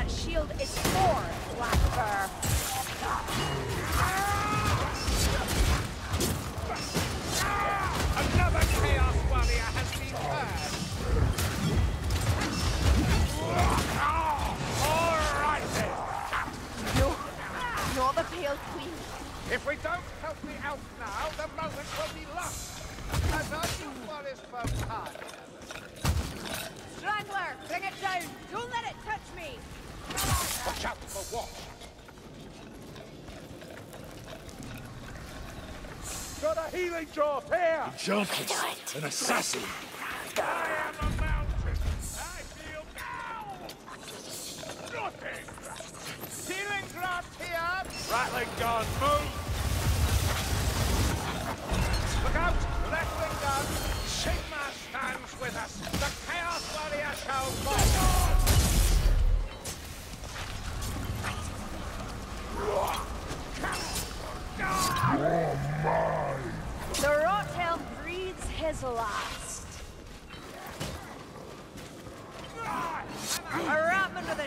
that shield is for, Blackfur. Another Chaos Watch out for what? Got a healing drop here! Enchantress, an assassin. I am a mountain. I feel now. Nothing. Healing drop here. Ratling gun, move. Look out! Left wing gun. Sigmar stands with us. The Chaos Warrior shall fall.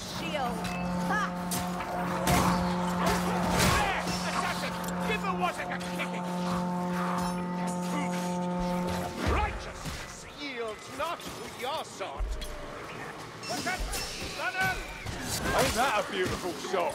Shield. Ha! There! Assassin! Give the water a kicking! Righteousness yields not to your sort. Look at Ain't that a beautiful shot?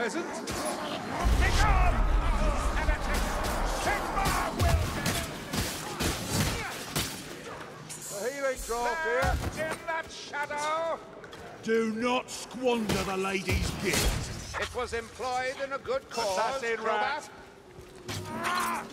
peasant. Begone! Heretic! Sigmar will The healing draught here. In that shadow. Do not squander the lady's gift. It was employed in a good cause. Assassin rat. Ah!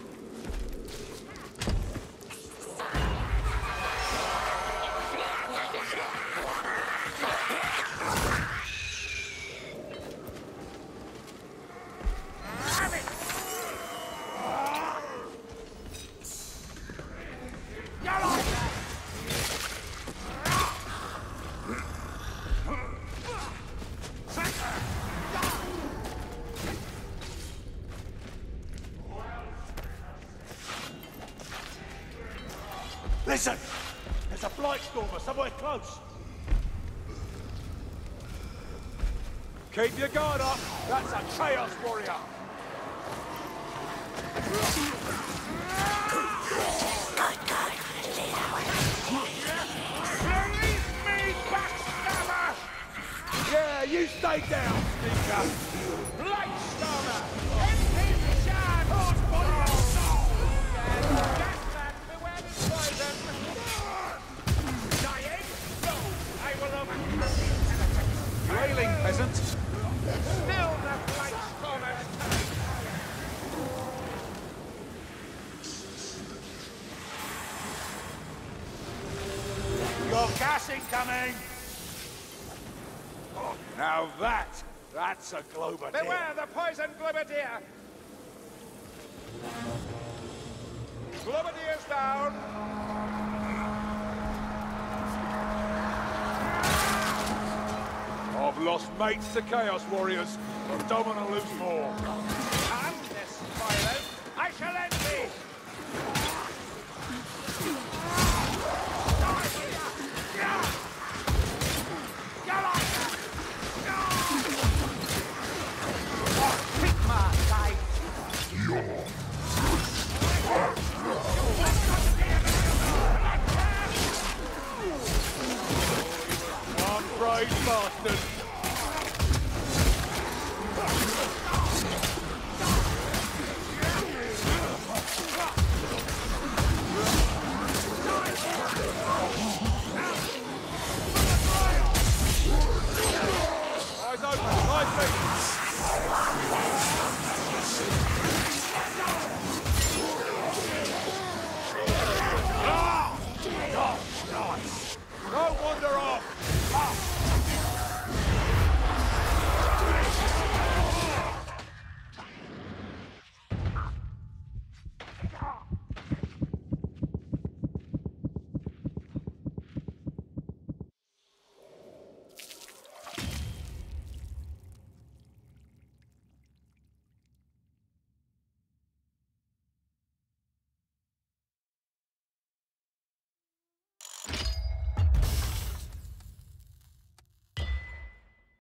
Listen! There's a blight stormer somewhere close. Keep your guard up. That's a chaos warrior. Release me, backstabber! Yeah, you stay down, sneaker. Gas incoming. Oh, now that, that's a glober Beware the poison Globadier! Globadier's down! Lost mates to chaos warriors. Don't want to lose more.